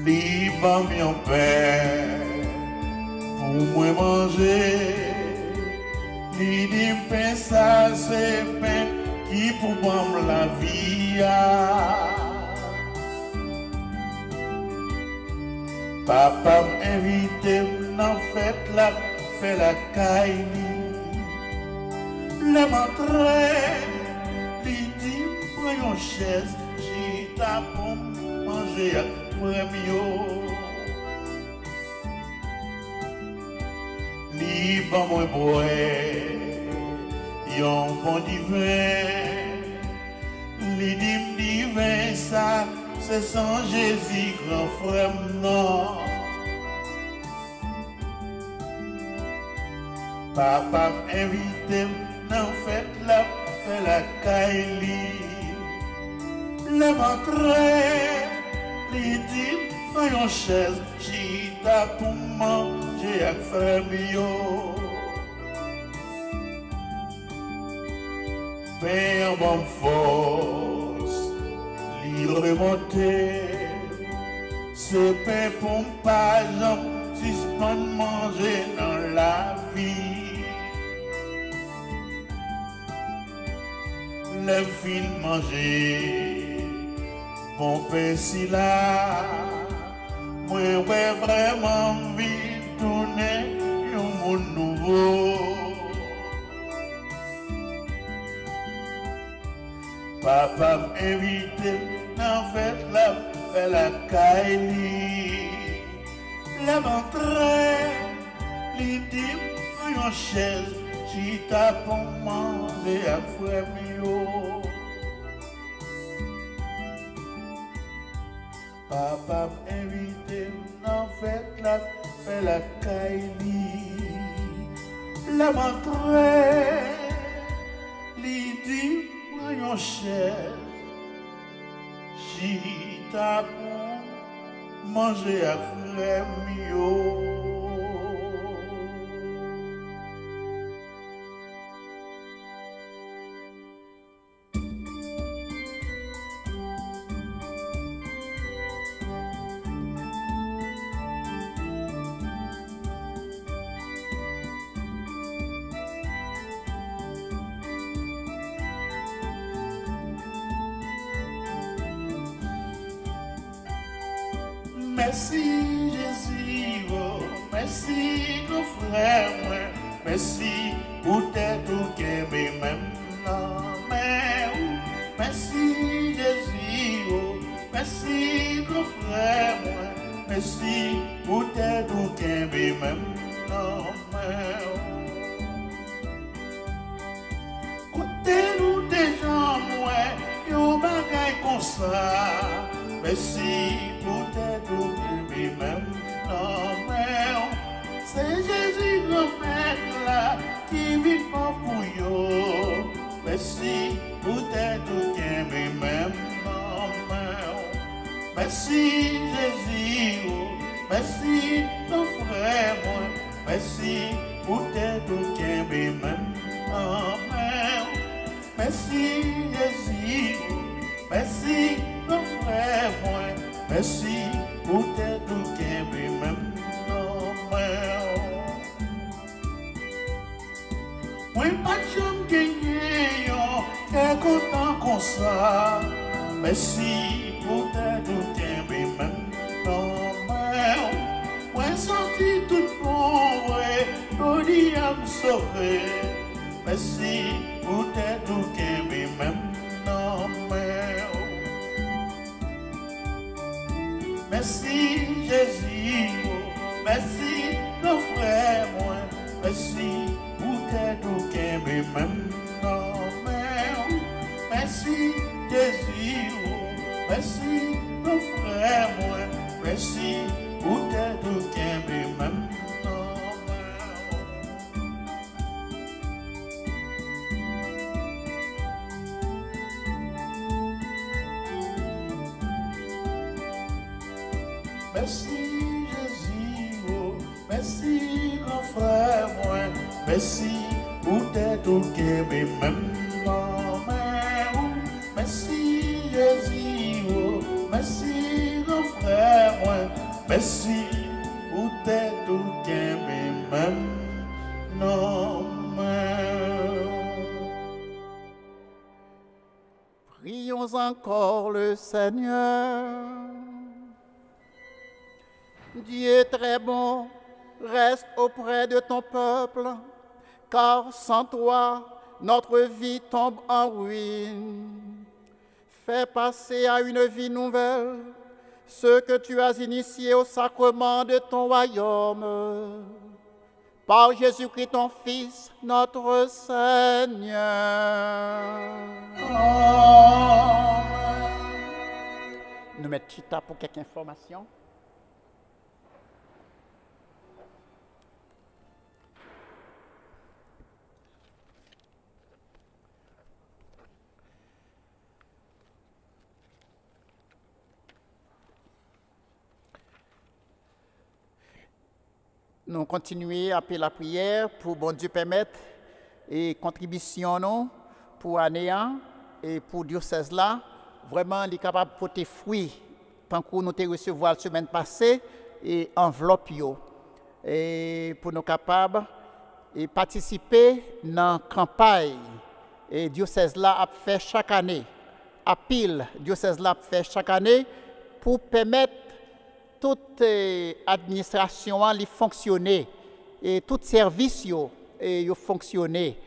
Liban mon père pour moi manger. Li dit pain ça c'est pain qui pour moi la vie. ah. Papa m'invite dans fête la fait la caille. lèm antre, li di preyon ches, jita pou manje ak premyo. Li ban mwen boye, yon bon divin, li di mdivin sa, se san jezi gran frem nan. Papa m'invite m, dans fête la fait la caille. Le ventre, li dit prends une chaise, chita pour manger avec frère mio. Père bon force, li remonter, c'est pain pour pas suspendre manger dans la vie. le fin manje, bon pe si la, mwen wè vreman vi toune yon moun nouvo. Papa m evite nan fèt la fè la kaili, la vantre li dim yon chèz Chita pou mande a fwe miyo Papa m'invite nan fèt la fè la kaili La mantre li di mwen yon chèl Chita pou manje a fwe miyo Merci Merci Jésus, merci mon frère, moi. Merci pour tes doux qu'aimer même non, moi. pas de jambe gagné, t'es content comme ça. Merci pour tes doux qu'aimer même non, moi. Moi, senti tout bon, ouais, au diable sauver. Merci pour tes doux qu'aimer même non, moi. Merci Jésus, oh, merci nos frères, moi, merci Seigneur. Dieu très bon, reste auprès de ton peuple, car sans toi, notre vie tombe en ruine. Fais passer à une vie nouvelle ce que tu as initié au sacrement de ton royaume. Par Jésus-Christ, ton Fils, notre Seigneur. Nous mettons Chita pour quelques informations. Nous continuons à faire la prière pour bon Dieu permettre et contribution pour année et pour diocèse là, vraiment il est capable de porter fruit que nous avons reçu la semaine passée et enveloppe et pour nous capables et participer dans la campagne. Et diocèse là a fait chaque année à pile diocèse là fait chaque année pour permettre toute eh, administration a fonctionner et tout service yo et yo fonctionner.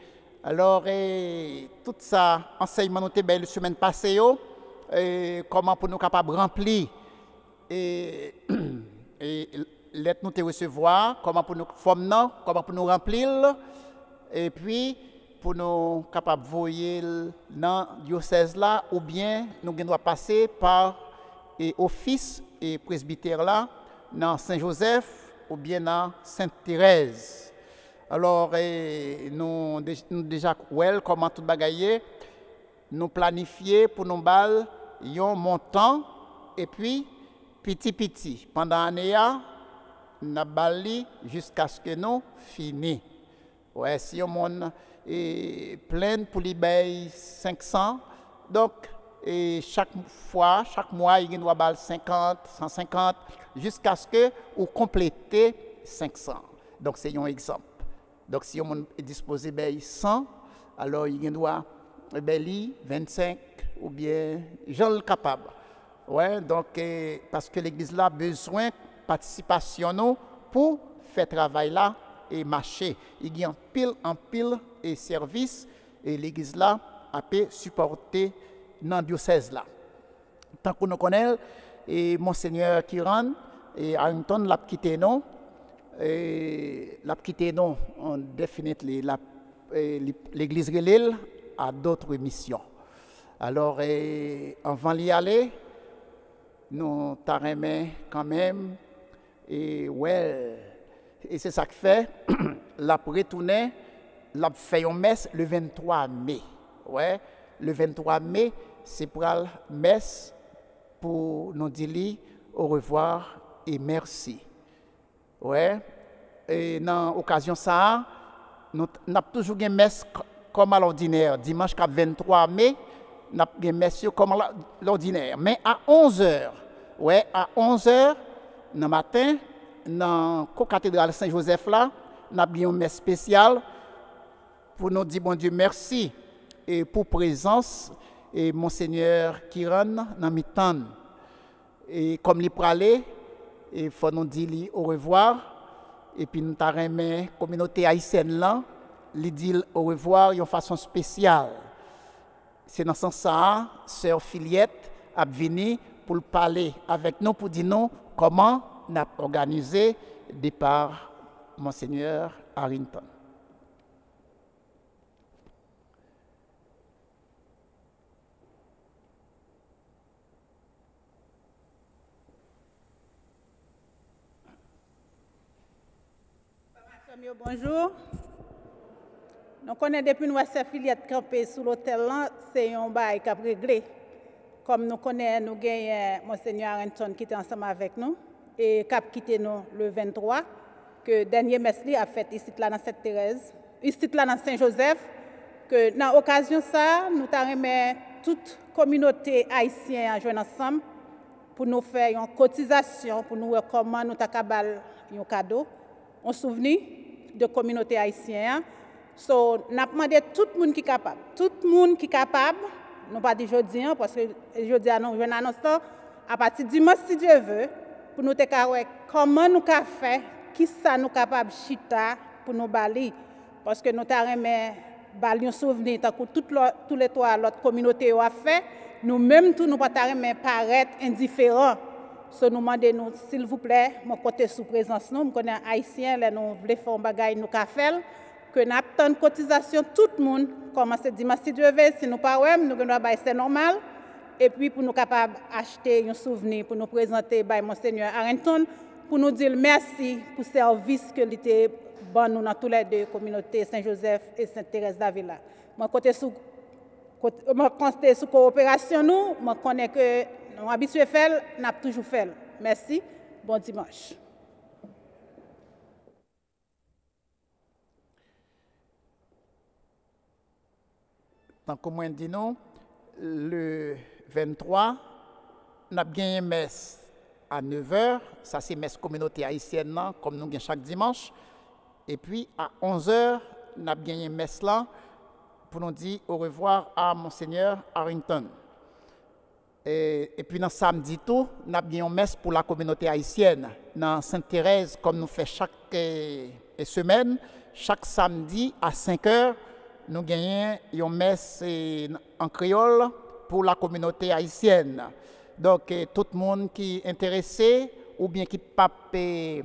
Alors eh, tout ça enseignement nous belle semaine passée et comment pour nous capable remplir et, et lettre nous te recevoir, comment pour nous former, comment pour nous remplir et puis pour nous capable voyer dans diocèse là ou bien nous devons passer par et office et presbytère là dans Saint-Joseph ou bien dans Sainte-Thérèse. Alors, nous, nous déjà, well, comment tout bagailler, nous planifier pour nous bal, un montant, et puis, petit petit, pendant l'année, nous bali jusqu'à ce que nous finis. Ouais, si on est plein pour les bail 500, donc chaque fois, chaque mois, il doit bal 50, 150, jusqu'à ce que vous complétez 500. Donc c'est un exemple. Donc si on est disposé de 100, alors il doit bailler 25 ou bien j'en le capable. Ouais, donc parce que l'église là a besoin de participation pour faire travail là et marcher. Il y a en pile en pile et service et l'église là a pu supporter dans diocèse là. Tant que nous connaissons, et Monseigneur Kiran et Harrington l'a quitté nous, et l'a quitté nous, on et l'église Relil a d'autres missions. Alors, et, anvan li ale, nou ta remen kanmem, e wel, e se sa k fe, la pou retounen, la pou fe yon mes le 23 me. Ouais, le 23 me, se pral mes pou nou di li, au revoir e mersi. Ouais, e nan okasyon sa, nou nap toujou gen mes kom al ordiner, dimanche kap 23 me, avons une messe comme l'ordinaire. Mais à 11h, ouais, à 11h, dans le matin, dans la cathédrale Saint-Joseph là, nous avons une messe spéciale pour nous dire, bon Dieu, merci et pour présence et Monseigneur Kiran dans mi-temps. Et comme il pralé, il faut nous dire au revoir. Et puis nous la communauté haïtienne là, lui dire au revoir d'une façon spéciale. C'est dans ce sens-là, sœur Filiette a venu pour parler avec nous, pour dire nous comment on a organisé le départ Monseigneur Harrington. Bonjour. Nous connaissons depuis nous avons filiette campée sous l'hôtel c'est un bail qui a réglé. Comme nous connaissons, nous avons Monseigneur Arenton qui était ensemble avec nous et qui a quitté nous le 23, que dernier messe li a fait ici là dans Sainte-Thérèse, ici là dans Saint-Joseph, que dans l'occasion ça, nous avons toute communauté haïtienne à joindre ensemble pour nous faire une cotisation, pour nous comment nous avons un cadeau, un souvenir de communauté haïtienne. So, nous avons demandé tout le monde qui est capable. Tout le monde qui est capable, nous pas jeudi, hein, parce que jeudi, nous je annonce ça, à partir du dimanche, si Dieu veut, pour nous faire comment nous avons fait, qui ça nous capable chita pour nous bali? Parce que nous avons bali un souvenir, tant que toutes les- tous les trois, l'autre communauté a fait, nous-mêmes, tout nous pas paraître indifférents. So nous demandons, nous, s'il vous plaît, mon côté sous présence, nous, nous connaissons haïtiens, là, nous voulons faire un bagage, nous qu'a fait, que nous avons cotisation, tout le monde, commence dimanche, si Dieu veut, si nous pas nous devons c'est normal. Et puis, pour nous capables d'acheter un souvenir, pour nous présenter by Monseigneur Harrington, pour nous dire merci pour le service que était bon nous dans toutes les deux communautés, Saint-Joseph et Sainte-Thérèse d'Avila. Moi, compter sur coopération, nous, moi, connais que nous habitués à faire, nous avons toujours fait. Merci. Bon dimanche. Tant que le 23, nous avons une messe à 9h, ça c'est messe communauté haïtienne, là, comme nous gagnons chaque dimanche. Et puis à 11h, nous avons une messe là pour nous dire au revoir à Monseigneur Harrington. Et, puis dans samedi tout, nous avons une messe pour la communauté haïtienne. Dans Sainte-Thérèse, comme nous faisons chaque euh, semaine, chaque samedi à 5 h nous gagnons une messe en créole pour la communauté haïtienne. Donc, euh, tout le monde qui est intéressé ou bien qui pas et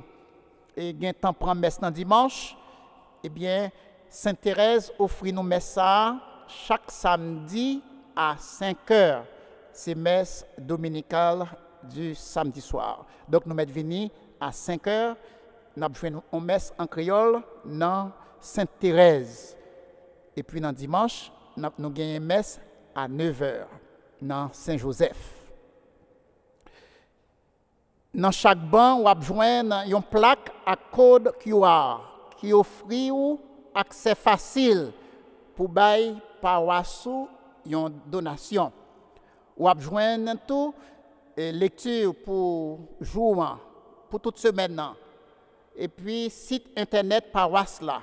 gain temps prendre messe dans dimanche, eh bien, Sainte Thérèse offre nous messe chaque samedi à 5 heures. C'est messe dominicale du samedi soir. Donc, nous mettons venus à 5 heures. Nous avons une messe en créole dans Sainte-Thérèse. Et epi nan dimanche, nou genye mes a 9h nan Saint-Joseph. Nan chak ban wap jwen yon plak ak kod QR ki ofri ou akse fasil pou bay parwasou yon donasyon. Wap jwen nan tou lektur pou jouan, pou tout semen nan. E pi sit internet parwas la.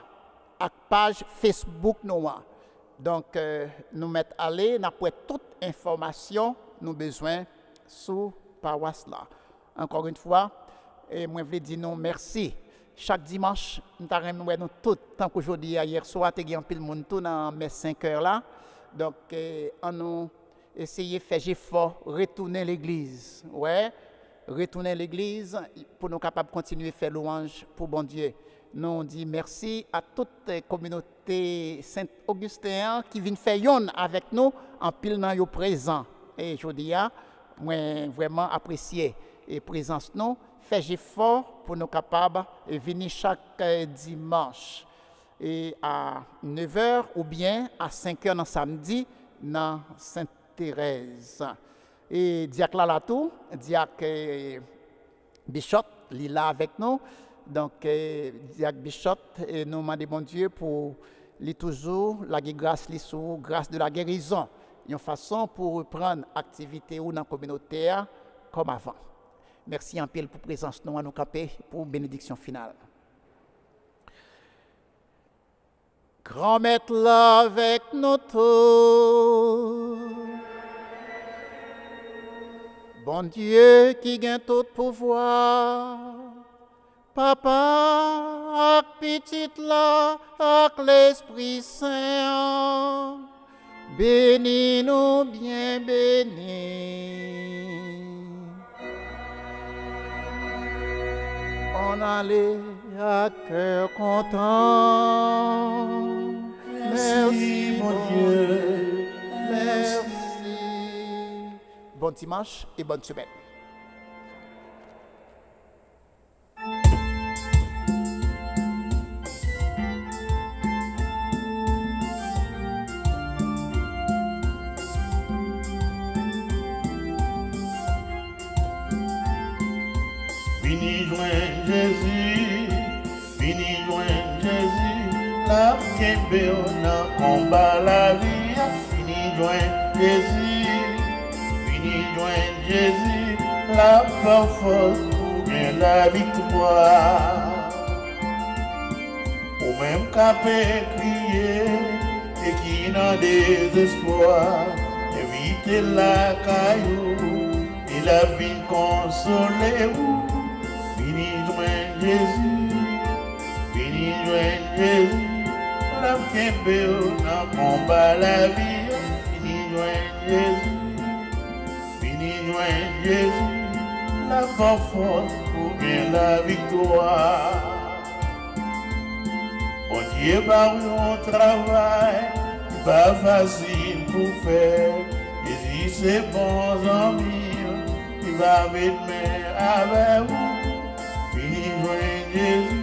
Page Facebook nous. Donc, euh, nous mettons aller, nous avons toute information nous besoin sur paroisse là. Encore une fois, et moi, je veux dire non merci. Chaque dimanche, nous avons nous tout, tant qu'aujourd'hui, hier soir, nous avons le monde tout dans mes 5 heures là. Donc, euh, on nous essayer de faire effort, retourner l'église. Ouais, retourner l'église pour nous capables de continuer à faire louange pour bon Dieu. Nous on dit merci à toute la communauté Saint-Augustin qui vient faire avec nous en pile dans yo présent. Et je dis, moi vraiment apprécié et présence nous, faire effort pour nous capables de venir chaque euh, dimanche et à 9h ou bien à 5h dans samedi dans Saint Thérèse. Et Diac Lalatou, Diac est là avec nous. Donc, eh, Diac Bichot, et nous demandons bon Dieu pour lui toujours la grâce, lui sous grâce de la guérison. Une façon pour reprendre activité ou dans la communauté comme avant. Merci en pile pour présence nous à nous caper pour bénédiction finale. Grand maître là avec nous tous. Bon Dieu qui gagne tout pouvoir, Papa, ak petit là, ak l'Esprit Saint, bénis-nous bien bénis. On allait à cœur content. Merci, mon Dieu. Merci. Bon dimanche et bonne semaine. La kembe a combat la vie, vini joindre Jésus, vini joindre Jésus, la force pour gagner la victoire. Ou même capé crier et qui n'a désespoir, éviter la caillou et la vie consoler ou Vini joindre Jésus, vini joindre Jésus, kembe ou na combat la vie, vini joindre Jésus, vini joindre Jésus, la force pour gagner la victoire. Bon Dieu, par un travail, pas facile pour faire. Jésus, c'est bons amis, il va mettre main avec vous. Fini joindre Jésus,